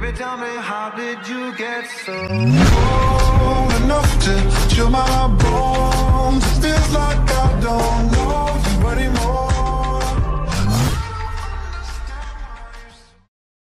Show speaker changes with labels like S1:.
S1: Baby, tell me, how did you get so cold?